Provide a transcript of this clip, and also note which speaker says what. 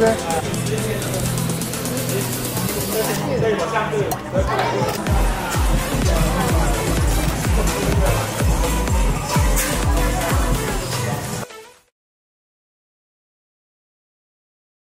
Speaker 1: 对。